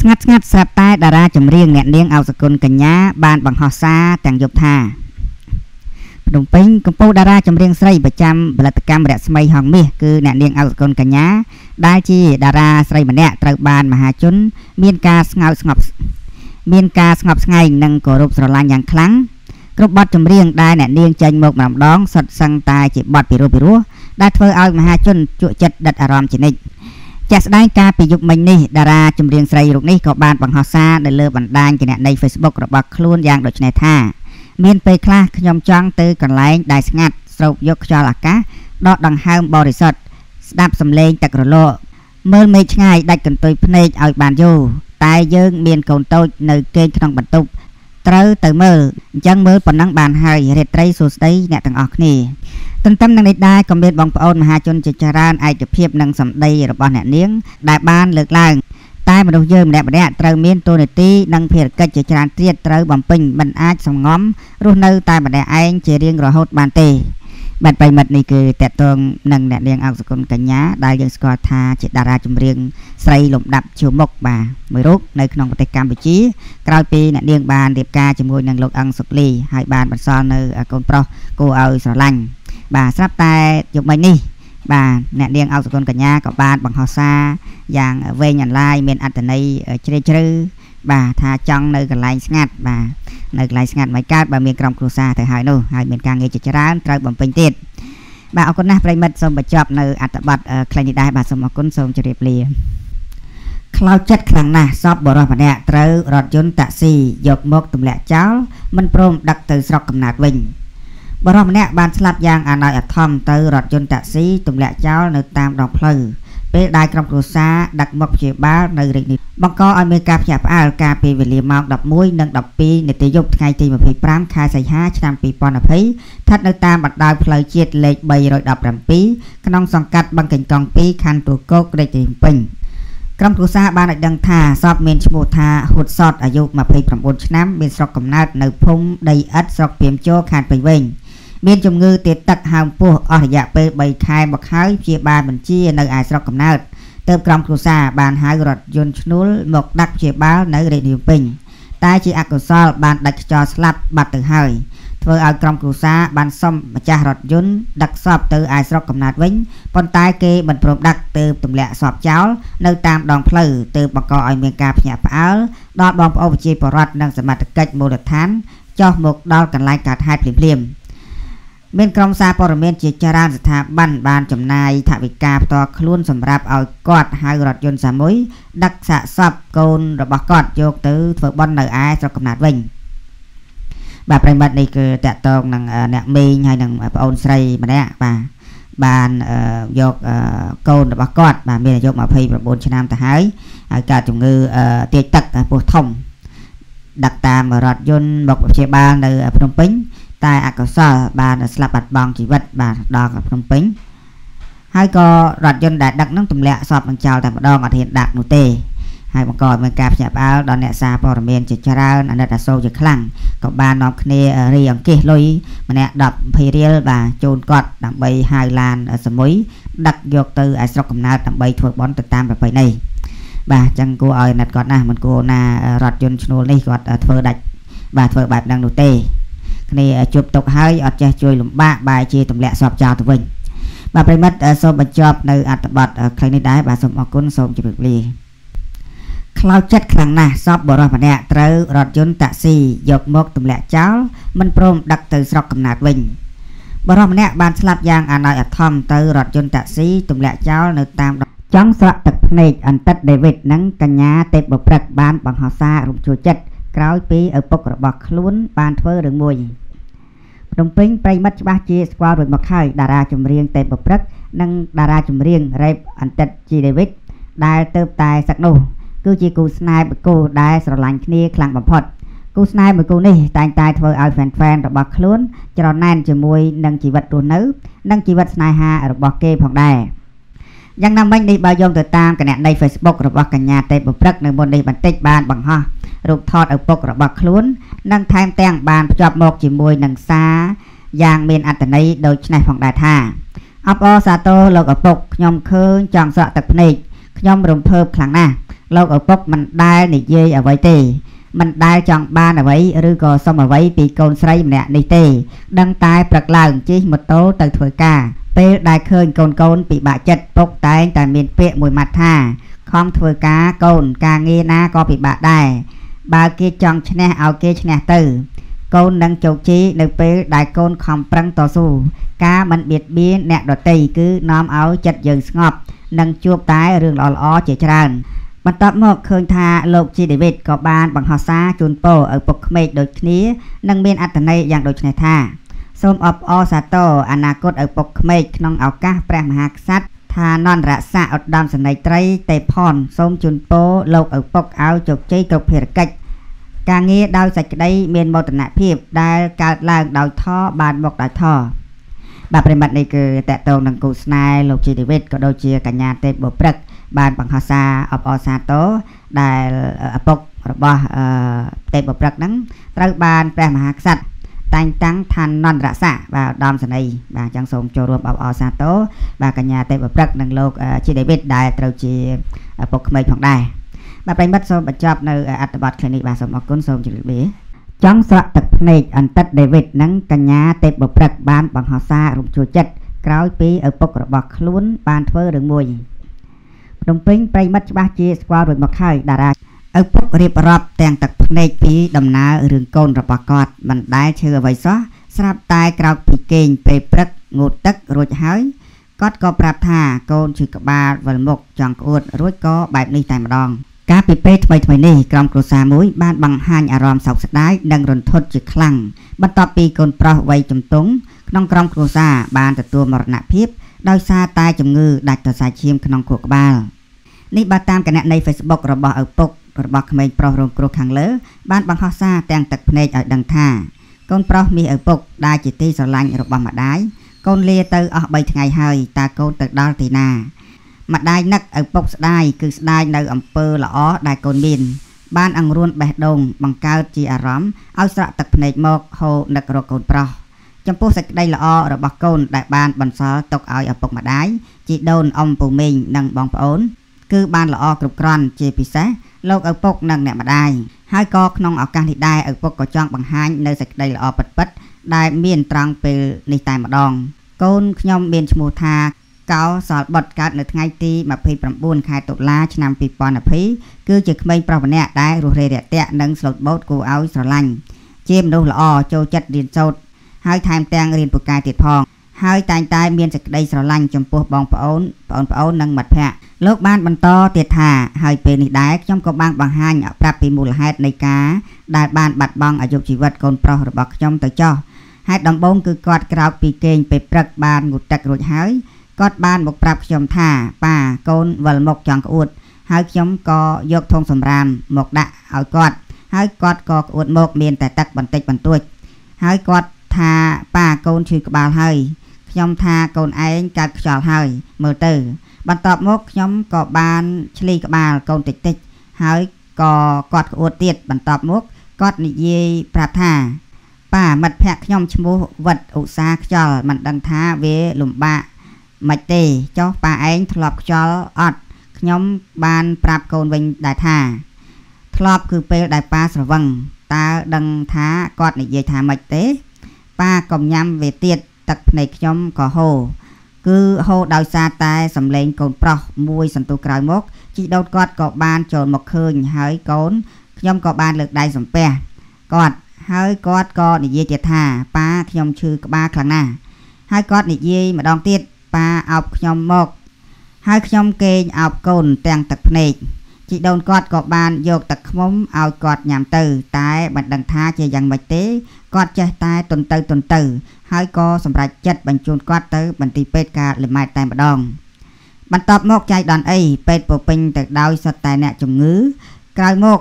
ស្ងាត់ស្ងាត់ស្រាប់តែតារាចម្រៀងអ្នកនាងអោសគុណកញ្ញាបានបង្ហោះសារទាំងយប់ថាភ្នំពេញកំពុងតារាចម្រៀងស្រីប្រចាំផលិតកម្មរស្មីហងមាសគឺអ្នកនាងអោសគុណកញ្ញាដែលជាតារាស្រីម្នាក់ត្រូវបានមហាជន មានការស្ងោចស្ងប់មានការស្ងប់ស្ងាយនិងគោរពស្រឡាញ់យ៉ាងខ្លាំងគ្រប់បទចម្រៀងដែលអ្នកនាងចេញមកម្ដងសុទ្ធសឹងតែជាបទពិរោះពិរោះដែលធ្វើឲ្យមហាជនជក់ចិត្តដិតអារម្មណ៍ជានិច្ច ជាក់ស្ដែងការពីយុគមិញនេះតារាចម្រៀងស្រីរូបនេះក៏បានបង្ហោះសារនៅលើបណ្ដាញគណនី Facebook របស់ខ្លួនយ៉ាងដូចនេះថាមានពេលខ្លះខ្ញុំចង់ទៅកន្លែងដែលស្ងាត់ស្រូបយកខ្យល់អាកាសដកដង្ហើមបរិសុទ្ធស្ដាប់សំឡេងទឹករលកមើលមេឃឆ្ងាយដាច់កន្ទុយភ្នែកឲ្យបានយូរតែយើងមានកូនតូចនៅគេងក្នុងបន្ទប់ ត្រូវទៅមើលអញ្ចឹងមើលប៉ុណ្ណឹងបានហើយរាត្រីសួស្តីអ្នកទាំងអស់គ្នាទន្ទឹមនឹងនេះដែរក៏មានបងប្អូនមហាជនជាច្រើនឯកភាពនិងសម្ដីរបស់អ្នកនាង ដែលបានលើកឡើងតែមនុស្សយើងម្នាក់ម្នាក់ត្រូវមានតួនាទីនិងភារកិច្ចជាច្រើនទៀតត្រូវបំពេញមិនអាចសងំរស់នៅតែម្នាក់ឯងជារៀងរហូតបានទេ បាទប្រិមិត្តនេះគឺតកតងនឹងអ្នកនាងអុកសគុណកញ្ញាដែលយើងស្គាល់ថាជាតារាចម្រៀងស្រីលំដាប់ជួមុខបាទមួយរូបនៅក្នុងប្រទេសកម្ពុជាក្រោយពីអ្នកនាងបានរៀបការជាមួយនឹងលោកអឹងសុកលីហើយបានបន្សល់នៅកូនប្រុសគួរឲ្យស្រឡាញ់បាទស្រាប់តែយុគមិញនេះបាទអ្នកនាងអុកសគុណកញ្ញាក៏បានបង្ហោះសារយ៉ាងវែងអន្លាយមានអត្ថន័យជ្រាលជ្រៅ បាទថាចង់នៅកន្លែងស្ងាត់បាទនៅកន្លែងស្ងាត់មិនកើតបើមានក្រុមគ្រួសារទៅហើយនោះហើយមានការងារជាច្រើនត្រូវបំពេញទៀតបាទអរគុណណាស់ប្រិមិត្តសូមបញ្ចប់នៅអត្ថបទខ្លីនេះដែរបាទសូមអរគុណសូមជម្រាបលាខ្លោចចិត្តខ្លាំងណាស់សពបរោះម្នាក់ត្រូវរថយន្តតាក់ស៊ីយកមកទម្លាក់ចោលមិនព្រមដឹកទៅស្រុកកំណើតវិញបរិសម្នាក់បានស្លាប់យ៉ាងអណោចអធមទៅរថយន្តតាក់ស៊ីទម្លាក់ចោលនៅតាមដងផ្លូវ ពេលដែលក្រុមគ្រួសារដឹកមកព្យាបាលនៅរាជនេះបង្កឲ្យមានការភ្ញាក់ផ្អើលកាលពីវេលាម៉ោង11និង12នាទីយប់ថ្ងៃទី25ខែសីហាឆ្នាំ2020ស្ថិតនៅតាមបណ្ដោយផ្លូវជាតិលេខ317ក្នុងសង្កាត់បឹងកេងកង2ខណ្ឌទួលគោករាជធានីភ្នំពេញក្រុមគ្រួសារបានឲ្យដឹងថាសពមានឈ្មោះថាហួតសតអាយុ29ឆ្នាំមានស្រុកកំណើតនៅភូមិដីឥដ្ឋស្រុកពីមជោខេត្តពេញវែង មានជំងឺទាទឹកហើមពោះអស់រយៈពេល3ខែមកហើយព្យាបាលបញ្ជានៅឯស្រុកកំណើតទើបក្រុមគ្រួសារបានហៅរថយន្តឈ្នួលមកដាក់ព្យាបាលនៅរាជធានីពេញតែជាអកុសលបានដាច់ខ្យល់ស្លាប់បាត់ទៅហើយធ្វើឲ្យក្រុមគ្រួសារបានសុំម្ចាស់រថយន្តដឹកសពទៅឯស្រុកកំណើតវិញប៉ុន្តែគេមិនព្រមដឹកទើបទម្លាក់សពចោលនៅតាមដងផ្លូវទើបបង្កឲ្យមានការភ្ញាក់ផ្អើលដល់បងប្អូនប្រជាពលរដ្ឋនិងសមត្ថកិច្ចមូលដ្ឋានចោះមកដល់កន្លែងកើតហេតុភ្លាមៗ មានក្រុមសារព័ត៌មានជាច្រើនស្ថាប័នបានចំណាយថវិកាផ្ទាល់ខ្លួនសម្រាប់ឲ្យគាត់ហៅរថយន្តសាមួយដឹកសាកសពកូនរបស់គាត់យកទៅធ្វើបន់នៅឯស្រុកកំណើតវិញបាទប្រិមត្តនេះគឺតកតងនឹងអ្នកមីងហើយនឹងប្អូនស្រីម្នាក់បាទបានយកកូនរបស់គាត់បាទមានអាយុ29ឆ្នាំទៅហើយហើយកើតជំងឺទាកទឹកពោះធំដឹកតាមរថយន្តមកព្យាបាលនៅភ្នំពេញ តែអកុសលបានស្លាប់បាត់បង់ជីវិតបាទដល់ភ្នំពេញហើយក៏រថយន្តដែលដឹកនឹងទម្លាក់សពនឹងចោលតែម្ដងអត់ហ៊ានដាក់នោះទេហើយបង្កឲ្យមានការភ្ញាក់ផ្អើលដល់អ្នកសារព័ត៌មានជាច្រើនអាណិតអាសូរជាខ្លាំងក៏បាននាំគ្នារីអង្គាសលុយម្នាក់10រៀលបាទជូនគាត់ដើម្បីហៅឡានសមុយដឹកយកទៅឯស្រុកកំណើតដើម្បីធ្វើបន់ទៅតាមប្រពៃណីបាទអញ្ចឹងគួរឲ្យអាណិតគាត់ណាស់មិនគួរណារថយន្តឈ្នួលនេះគាត់ធ្វើដាច់បាទធ្វើបែបហ្នឹងនោះទេ គ្នាជប់ទុកហើយអត់ចេះជួយលំបាកបែរជាទម្លាក់សពចោលទៅវិញបាទប្រិមិត្តសូមបញ្ចប់នៅអត្ថបទខ្លីនេះដែរបាទសូមអរគុណសូមជម្រាបលាខ្លោចចិត្តខ្លាំងណាស់សពបរិសម្នាក់ត្រូវរថយន្តតាក់ស៊ីយកមកទម្លាក់ចោលមិនព្រមដឹកទៅស្រុកកំណើតវិញបរិសម្នាក់បានស្លាប់យ៉ាងអណោចអធមទៅរថយន្តតាក់ស៊ីទម្លាក់ចោលនៅតាមចង់ស្រក់ទឹកភ្នែកអន្តិតដេវីតនិងកញ្ញាទេពបព្រឹកបានបង្ហោះសាររំជួលចិត្ត ក្រោយពីឪពុករបស់ខ្លួនបានធ្វើរឿងមួយភ្នំពេញប្រិមិត្តច្បាស់ជាស្គាល់រួចមកហើយតារាចម្រៀងទេពប្រព្រឹត្តនិងតារាចម្រៀងរ៉េបអន្តិតជីដេវីតដែលទៅតែសឹកនោះគឺជាគូស្នេហ៍បុគ្គលដែលស្រឡាញ់គ្នាខ្លាំងបំផុតគូស្នេហ៍មួយគូនេះតែងតែធ្វើឲ្យ fan fan របស់ខ្លួនច្រណែនជាមួយនឹងជីវិតរស់នៅ និងជីវិតស្នេហារបស់គេផងដែរ យ៉ាងណាមិញនេះបើយោងទៅតាមគណនី Facebook របស់កញ្ញាទេពប្រព្រឹត្តនៅមុននេះបន្តិចបានបង្ហោះរូបថតឪពុករបស់ខ្លួននិងថែមទាំងបានភ្ជាប់មកជាមួយនឹងសារយ៉ាងមានអត្ថន័យដូចនេះផងដែរថាអបអរសាទរលោកឪពុកខ្ញុំឃើញចង់ស្រក់ទឹកភ្នែកខ្ញុំរំភើបខ្លាំងណាស់លោកឪពុកមិនដែលនិយាយអ្វីទេមិនដែលចង់បានអ្វីឬក៏សុំអ្វីពីកូនស្រីម្នាក់នេះទេ ដឹងតែព្រឹកឡើងជិះម៉ូតូទៅធ្វើការ ពេលដែលឃើញកូនកូនពិបាកចិត្តពុកតែងតែមានពាក្យមួយម៉ាត់ថាខំធ្វើការកូនការងារណាក៏ពិបាកដែរបើគេចង់ឈ្នះឲ្យគេឈ្នះទៅ កូននឹងជោគជ័យនៅពេលដែលកូនខំប្រឹងតស៊ូការមិនបៀតបៀនអ្នកដទៃគឺនាំឲ្យចិត្តយើងស្ងប់និងជួបតែរឿងល្អៗជាច្រើនបន្ទាប់មកឃើញថាលោកជីដេវីតក៏បានបង្ហោះសារជូនពរឪពុកក្មេកដូចគ្នានិងមានអត្ថន័យយ៉ាងដូចនេះថា សូមអបអរសាទរអនាគតឪពុកក្មេកក្នុងឱកាសព្រះមហាក្សត្រថានន្តរស័ក្តិឧត្តមសេនីយ៍ត្រីតេផនសូមជូនពរលោកឪពុកឲ្យជោគជ័យគ្រប់ភារកិច្ចការងារដោយសេចក្តីមានមោទនភាពដែលកើតឡើងដោយថបានមកដោយថបាទប្រិមត្តនេះគឺតកតងនឹងគូស្នេហ៍លោកជីឌីវិតក៏ដូចជាកញ្ញាទេពបុព្រឹកបានបង្ហោះសារអបអរសាទរដែលឪពុករបស់ទេពបុព្រឹកហ្នឹងត្រូវបានព្រះមហាក្សត្រ តែងតាំងឋាននន្តរស័ក្តិបាទឧត្តមសេនីយ៍បាទអញ្ចឹងសូមចូលរួមអបអរសាទរបាទកញ្ញាទេពព្រឹកនិងលោកជីដេវីតដែលត្រូវជាពុកក្មេងផងដែរបាទប្រិមិត្តសូមបញ្ចប់នៅអត្ថបទ clinic បាទសូមអរគុណសូមជម្រាបលាចង់ស្រក់ទឹកភ្នែកអន្តិតដេវីតនិងកញ្ញាទេពព្រឹកបានបង្ហោះសាររំជួលចិត្តក្រោយពីឪពុករបស់ខ្លួនបានធ្វើរឿងមួយភ្នំពេញប្រិមិត្តច្បាស់ជាស្គាល់រួចមកហើយតារា ឪពុករៀបរាប់ទាំងទឹកភ្នែកពីដំណើររឿងកូនរបស់គាត់មិនដែលឈឺអ្វីសោះស្រាប់តែក្រោកពីគេងពេលព្រឹកងូតទឹករួចហើយគាត់ក៏ប្រាប់ថាកូនឈឺក្បាលវិលមុខចង់ក្អួតរួចក៏បែបនេះតែម្ដងកាលពីពេលថ្មីថ្មីនេះក្រុមគ្រួសារមួយបានបង្ហាញអារម្មណ៍សោកស្ដាយនិងរន្ធត់ជាខ្លាំងបន្ទាប់ពីកូនប្រុសវ័យជំទង់ក្នុងក្រុមគ្រួសារបានទទួលមរណភាពដោយសារតែជំងឺដាច់សរសៃឈាមក្នុងខួរក្បាលនេះបើតាមគណនី Facebook របស់ឪពុក របស់ក្មេងប្រុសរងគ្រោះខាងលើ បានបង្ហោះសារទាំងទឹកភ្នែកឲ្យដឹងថាកូនប្រុសមាសឪពុកដែលជាទីស្រឡាញ់របស់ម្ដាយកូនលាទៅអស់3ថ្ងៃហើយតើកូនទៅដល់ទីណាម្ដាយនឹកឪពុកស្ដាយគឺស្ដាយនៅអំពើល្អដែលកូនមានបានអង្រួនបេះដូងបង្កើតជាអារម្មណ៍ឲ្យស្រក់ទឹកភ្នែកមកហូរនឹករកកូនប្រុសចំពោះសេចក្តីល្អរបស់កូនដែលបានបន្សល់ទុកឲ្យឪពុកម្ដាយជីដូនអ៊ំពូមីងនិងបងប្អូន គឺបានល្អគ្រប់គ្រាន់ជាពិសេស លោកឪពុកនិងអ្នកម្ដាយហើយក៏ក្នុងឱកាសនេះដែរឪពុកក៏ចង់បង្ហាញនៅសេចក្តីល្អពិតពិតដែលមានត្រង់ពេលនេះតែម្ដង កូនខ្ញុំមានឈ្មោះថាកោសលបុតកើតនៅថ្ងៃទី29ខែតុលាឆ្នាំ2020គឺជាក្មេងប្រុសម្នាក់ដែលរស់រេរាក់ទាក់និងស្លូតបូតគួរឲ្យស្រឡាញ់ជាមនុស្សល្អចូលចិត្តរៀនសូត្រហើយថែមទាំងរៀនពូកែទៀតផង ហើយតែងតែមានសេចក្តីស្រឡាញ់ចំពោះបងប្អូនបងប្អូននិងមិត្តភ័ក្តិលោកបានបន្តទៀតថាហើយពេលនេះដែរខ្ញុំក៏បានបង្ហាញប្រាប់ពីមូលហេតុនៃការដែលបានបាត់បង់អាយុជីវិតកូនប្រុសរបស់ខ្ញុំទៅចោះហេតុដំបូងគឺគាត់ក្រោកពីគេងពេលព្រឹកបានងូតទឹករួចហើយគាត់បានមកប្រាប់ខ្ញុំថាប៉ាកូនវិលមកចង់ក្អួត ហើយខ្ញុំក៏យកធុងសម្រាមមកដាក់ឲ្យគាត់ហើយគាត់ក៏ក្អួតមកមានតែទឹកបន្តិចបន្តួចហើយគាត់ថាប៉ាកូនឈឺក្បាលហើយ ខ្ញុំថាកូនឯងកើតខ្យល់ហើយ មើលទៅ បន្ទាប់មកខ្ញុំក៏បានឆ្លីក្បាលកូនតិចតិចហើយក៏គាត់ក្អួតទៀតបន្ទាប់មកគាត់និយាយប្រាប់ថាប៉ាមិត្តភ័ក្ដិខ្ញុំឈ្មោះវត្តឧស្សាហ៍ខ្យល់មិនដឹងថាវាលំបាកមិនទេចុះប៉ាឯងធ្លាប់ខ្យល់អត់ខ្ញុំបានប្រាប់កូនវិញដែរថា ធ្លាប់គឺពេលដែលប៉ាស្រវឹងតើដឹងថាគាត់និយាយថាម៉េចទេប៉ាកុំញ៉ាំវាទៀត ទឹកភ្នែកខ្ញុំក៏ហូរគឺហូរដោយសារតែសំឡេងកូនប្រុសមួយសន្ទុះក្រោយមកជីដោតគាត់ក៏បានចូលមកឃើញហើយកូនខ្ញុំក៏បានលើកដៃសំពះគាត់ហើយគាត់ក៏និយាយទៀតថាប៉ាខ្ញុំឈឺក្បាលខ្លាំងណាស់ហើយគាត់និយាយម្ដងទៀតប៉ាអោបខ្ញុំមក ហើយខ្ញុំគេងអោបកូនទាំងទឹកភ្នែកជីដូនគាត់ក៏បានយកទឹក ខ្មុំឲ្យគាត់ញ៉ាំទៅ តែមិនដឹងថាជាយ៉ាងម៉េចទេគាត់ចេះតែទុនទៅទុនទៅហើយក៏សម្រេចចិត្តបញ្ជូនគាត់ទៅមន្ទីរពេទ្យការលិម៉ែតតែម្ដងបន្ទាប់មកចៃដនអីពេទ្យពពេញទៅដោយសុទ្ធតែអ្នកជំងឺក្រោយមក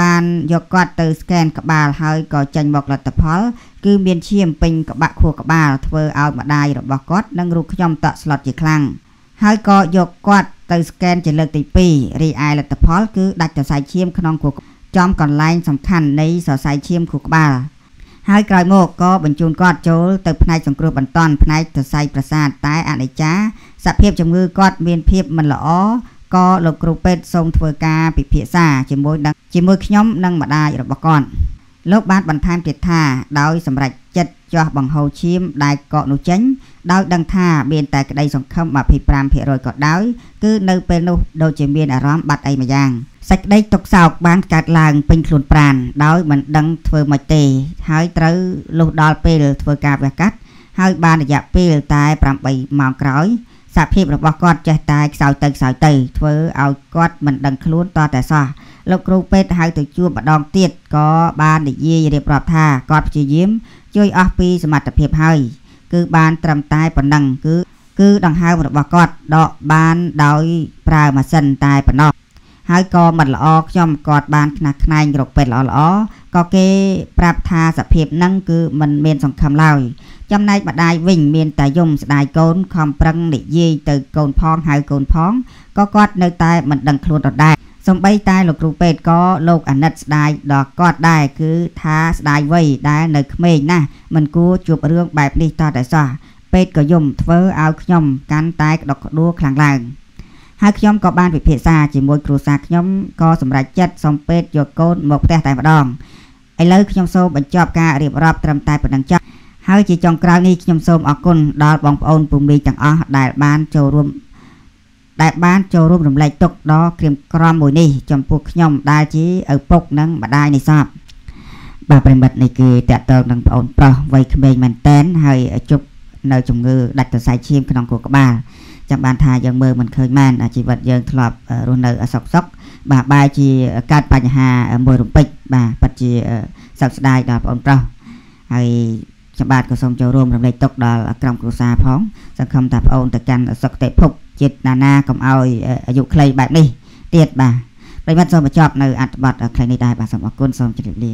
បានយកគាត់ទៅស្កេនក្បាលហើយក៏ចេញមកលទ្ធផល គឺមានឈាមពេញក្បាក់ខួរក្បាលធ្វើឲ្យម្ដាយរបស់គាត់និងរូបខ្ញុំតក់ស្លុតជាខ្លាំងហើយក៏យកគាត់ ទៅស្កេនជាលើកទី2រីឯលទ្ធផលគឺដាច់សរសៃឈាមក្នុងខួរចំកន្លែងសំខាន់នៃសរសៃឈាមខួរក្បាលហើយក្រោយមកក៏បញ្ជូនគាត់ចូលទៅផ្នែកសង្គ្រោះបន្ទាន់ផ្នែកសរសៃប្រសាទតែអនិច្ចាសភាពជំងឺគាត់មានភាពមិនល្អក៏លោកគ្រូពេទ្យសូមធ្វើការពិភាក្សាជាមួយនឹងជាមួយខ្ញុំនិងម្ដាយរបស់គាត់ លោកបានបន្ថែមទៀតថាដោយសម្រេចចិត្តជាស់បង្ហូរឈាមដែលកកនោះចេញដោយដឹងថាមានតែក្តីសង្ឃឹម25%ក៏ដោយគឺនៅពេលនោះដូចជាមានអារម្មណ៍បាត់អីម្យ៉ាងសេចក្តីទុកសោកបានកើតឡើងពេញខ្លួនប្រាណដោយមិនដឹងធ្វើម៉េចទេ ហើយត្រូវលុះដល់ពេលធ្វើការវះកាត់ហើយបានរយៈពេលតែ8ម៉ោងក្រោយសភាពរបស់គាត់ចេះតែខ្សោយទៅខ្សោយទៅធ្វើឲ្យគាត់មិនដឹងខ្លួនតតែសោះ លោកគ្រូពេទ្យហៅទៅជួបម្ដងទៀតក៏បាននិយាយរៀបរាប់ថាគាត់ព្យាយាមជួយអស់ពីសមត្ថភាពហើយគឺបានត្រឹមតែប៉ុណ្ណឹងគឺគឺដង្ហើមរបស់គាត់ដកបានដោយប្រើម៉ាស៊ីនតែប៉ុណ្ណោះហើយក៏មិនល្អខ្ញុំគាត់បានខ្នះខ្នែងរកពេទ្យល្អល្អក៏គេប្រាប់ថាសភាពហ្នឹងគឺមិនមានសង្ឃឹមឡើយចំណែកម្ដាយវិញមានតែយំស្ដាយកូនខំប្រឹងនិយាយទៅកូនផងហៅកូនផងក៏គាត់នៅតែមិនដឹងខ្លួនដដែល សំបីតែលោកគ្រូពេទ្យក៏លោកអាណិតស្ដាយដល់គាត់ដែរគឺថាស្ដាយវ័យដែលនៅក្មេងណាស់មិនគួរជួបរឿងបែបនេះតតែសោះពេទ្យក៏យំធ្វើឲ្យខ្ញុំកាន់តែក្តុកក្តួលខ្លាំងឡើងហើយខ្ញុំក៏បានពិភាក្សាជាមួយគ្រូសាខ្ញុំក៏សម្រេចចិត្តសុំពេទ្យយកកូនមកផ្ទះតែម្ដងឥឡូវខ្ញុំសូមបញ្ចប់ការរៀបរាប់ត្រឹមតែប៉ុណ្្នឹងចុះហើយជាចុងក្រោយនេះខ្ញុំសូមអរគុណដល់បងប្អូនពូមីទាំងអស់ដែលបានចូលរួម ដែលបានចូលរួមរំលែកទុកដ៏ក្រៀមក្រំមួយនេះចំពោះខ្ញុំដែលជាឪពុកនិងម្ដាយនៃសពបាទប្រិមិត្តនេះគឺតកតងនឹងប្អូនប្រុសវ័យក្មេងមែនតែនហើយជប់នៅជំងឺដាច់សរសៃឈាមក្នុងខួរក្បាលចាំបានថាយើងមើលមិនឃើញមែនជីវិតយើងធ្លាប់រស់នៅអសុកសុកបាទបែរជាកើតបញ្ហាមួយរំពេចបាទពិតជាសោកស្ដាយដល់បងប្រុសហើយចាំបាទក៏សូមចូលរួមរំលែកទុកដល់ក្រុមគ្រួសារផងសង្ឃឹមថាប្អូនទៅកាន់សុគតិភព ជាតិណានាកុំឲ្យអាយុខ្លីបែបនេះទៀតបាទប្រិមត្តសូមបញ្ចប់នៅអត្ថបទខ្លីនេះដែរបាទសូមអរគុណសូមជម្រាបលា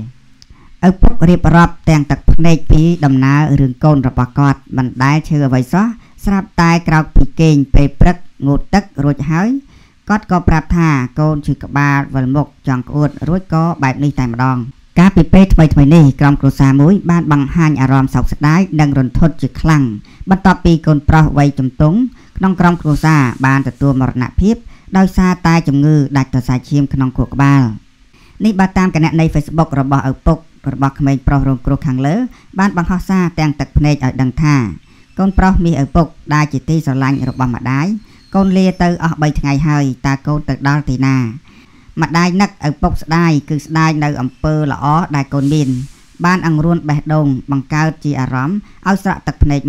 ឪពុករៀបរាប់ទាំងទឹកភ្នែកពីដំណើររឿងកូនរបស់គាត់មិនដែលឈឺអ្វីសោះស្រាប់តែក្រោកពីគេងពេលព្រឹកងូតទឹករួចហើយគាត់ក៏ប្រាប់ថាកូនឈឺក្បាលវិលមុខចង់ក្អួតរួចក៏បែបនេះតែម្ដងកាលពីពេលថ្មីថ្មីនេះក្រុមគ្រួសារមួយបានបង្ហាញអារម្មណ៍សោកស្ដាយនិងរន្ធត់ជាខ្លាំងបន្ទាប់ពីកូនប្រុសវ័យជំទង់ ក្នុងក្រុមគ្រួសារបានទទួលមរណភាពដោយសារតែជំងឺដាច់សរសៃឈាមក្នុងខួរក្បាលនេះបើតាមគណនី Facebook របស់ឪពុករបស់ក្មេងប្រុសរងគ្រោះខាងលើ បានបង្ហោះសារទាំងទឹកភ្នែកឲ្យដឹងថាកូនប្រុសមាសឪពុកដែលជាទីស្រឡាញ់របស់ម្ដាយកូនលាទៅអស់3ថ្ងៃហើយតើកូនទៅដល់ទីណាម្ដាយនឹកឪពុកស្ដាយគឺស្ដាយនៅអំពើល្អដែលកូនមានបានអង្រួនបេះដូងបង្កើតជាអារម្មណ៍ឲ្យស្រក់ទឹកភ្នែក